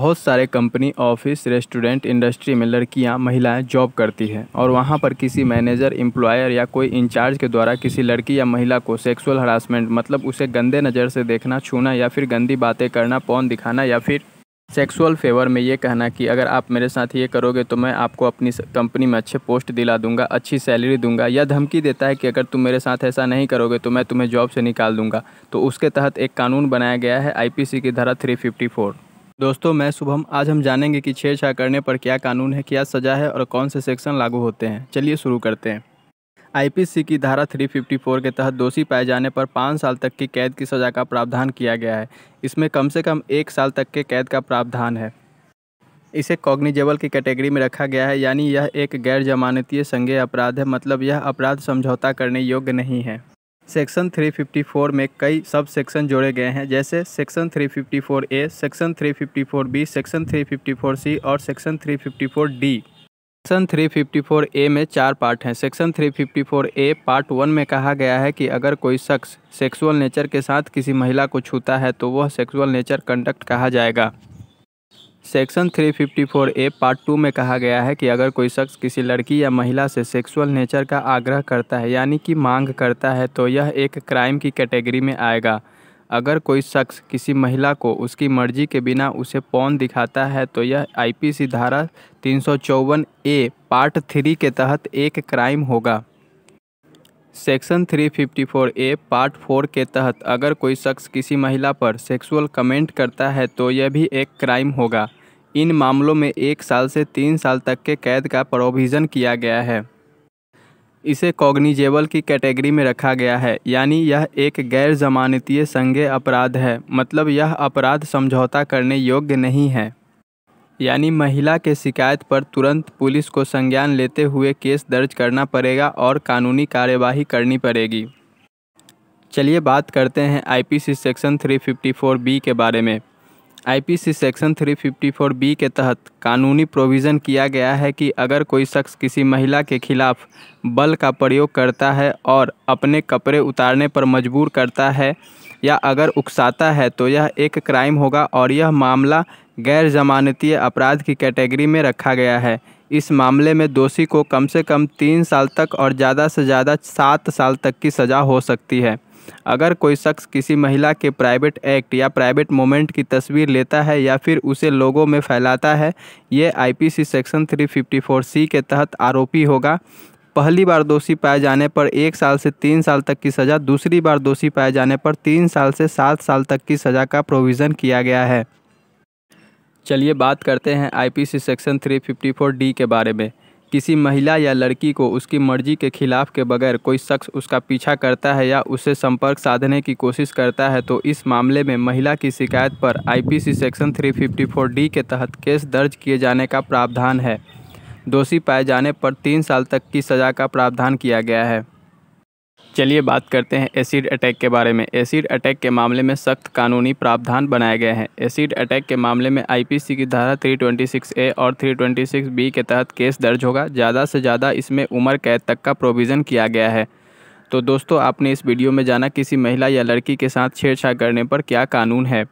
बहुत सारे company, office, restaurant industry में लड़कियाँ, महिलाएँ जॉब करती हैं और वहाँ पर किसी मैनेजर, एम्प्लॉयर या कोई इंचार्ज के द्वारा किसी लड़की या महिला को सेक्सुअल हरासमेंट मतलब उसे गंदे नज़र से देखना, छूना या फिर गंदी बातें करना, पौन दिखाना या फिर सेक्सुअल फेवर में ये कहना कि अगर आप मेरे साथ ये करोगे तो मैं आपको अपनी कंपनी में अच्छे पोस्ट दिला दूँगा, अच्छी सैलरी दूँगा या धमकी देता है कि अगर तुम मेरे साथ ऐसा नहीं करोगे तो मैं तुम्हें जॉब से निकाल दूँगा। तो उसके तहत एक कानून बनाया गया है, आईपीसी की धारा 354 दोस्तों, मैं शुभम आज हम जानेंगे कि छेड़छाड़ करने पर क्या कानून है, क्या सज़ा है और कौन से सेक्शन लागू होते हैं। चलिए शुरू करते हैं। आईपीसी की धारा 354 के तहत दोषी पाए जाने पर पाँच साल तक की कैद की सज़ा का प्रावधान किया गया है। इसमें कम से कम एक साल तक के कैद का प्रावधान है। इसे कॉग्निजेबल की कैटेगरी में रखा गया है, यानी यह एक गैर जमानतीय संज्ञेय अपराध है मतलब यह अपराध समझौता करने योग्य नहीं है। सेक्शन 354 में कई सब सेक्शन जोड़े गए हैं, जैसे section 354 A section 354 B section 354 C और सेक्शन 354 डी सेक्शन 354 ए में चार पार्ट हैं। सेक्शन 354 ए पार्ट वन में कहा गया है कि अगर कोई शख्स सेक्सुअल नेचर के साथ किसी महिला को छूता है तो वह सेक्सुअल नेचर कंडक्ट कहा जाएगा। सेक्शन 354 ए पार्ट टू में कहा गया है कि अगर कोई शख्स किसी लड़की या महिला से सेक्सुअल नेचर का आग्रह करता है, यानी कि मांग करता है तो यह एक क्राइम की कैटेगरी में आएगा। अगर कोई शख्स किसी महिला को उसकी मर्ज़ी के बिना उसे पौन दिखाता है तो यह आईपीसी धारा तीन सौ चौवन ए पार्ट थ्री के तहत एक क्राइम होगा। सेक्शन 354 ए पार्ट फोर के तहत अगर कोई शख्स किसी महिला पर सेक्सुअल कमेंट करता है तो यह भी एक क्राइम होगा। इन मामलों में एक साल से तीन साल तक के कैद का प्रोविज़न किया गया है। इसे कॉग्निजेबल की कैटेगरी में रखा गया है, यानी यह एक गैर जमानतीय संज्ञेय अपराध है मतलब यह अपराध समझौता करने योग्य नहीं है। यानी महिला के शिकायत पर तुरंत पुलिस को संज्ञान लेते हुए केस दर्ज करना पड़ेगा और कानूनी कार्यवाही करनी पड़ेगी। चलिए बात करते हैं आईपीसी सेक्शन 354 बी के बारे में। आईपीसी सेक्शन 354 बी के तहत कानूनी प्रोविज़न किया गया है कि अगर कोई शख्स किसी महिला के खिलाफ बल का प्रयोग करता है और अपने कपड़े उतारने पर मजबूर करता है या अगर उकसाता है तो यह एक क्राइम होगा और यह मामला गैर जमानतीय अपराध की कैटेगरी में रखा गया है। इस मामले में दोषी को कम से कम तीन साल तक और ज़्यादा से ज़्यादा सात साल तक की सज़ा हो सकती है। अगर कोई शख्स किसी महिला के प्राइवेट एक्ट या प्राइवेट मोमेंट की तस्वीर लेता है या फिर उसे लोगों में फैलाता है, ये आईपीसी सेक्शन 354 सी के तहत आरोपी होगा। पहली बार दोषी पाए जाने पर एक साल से तीन साल तक की सज़ा, दूसरी बार दोषी पाए जाने पर तीन साल से सात साल तक की सज़ा का प्रोविज़न किया गया है। चलिए बात करते हैं आईपीसी सेक्शन 354 डी के बारे में। किसी महिला या लड़की को उसकी मर्ज़ी के खिलाफ के बगैर कोई शख्स उसका पीछा करता है या उसे संपर्क साधने की कोशिश करता है तो इस मामले में महिला की शिकायत पर आईपीसी सेक्शन 354 डी के तहत केस दर्ज किए जाने का प्रावधान है। दोषी पाए जाने पर तीन साल तक की सज़ा का प्रावधान किया गया है। चलिए बात करते हैं एसिड अटैक के बारे में। एसिड अटैक के मामले में सख्त कानूनी प्रावधान बनाए गए हैं। एसिड अटैक के मामले में आईपीसी की धारा 326 ए और 326 बी के तहत केस दर्ज होगा। ज़्यादा से ज़्यादा इसमें उम्र कैद तक का प्रोविज़न किया गया है। तो दोस्तों, आपने इस वीडियो में जाना किसी महिला या लड़की के साथ छेड़छाड़ करने पर क्या कानून है?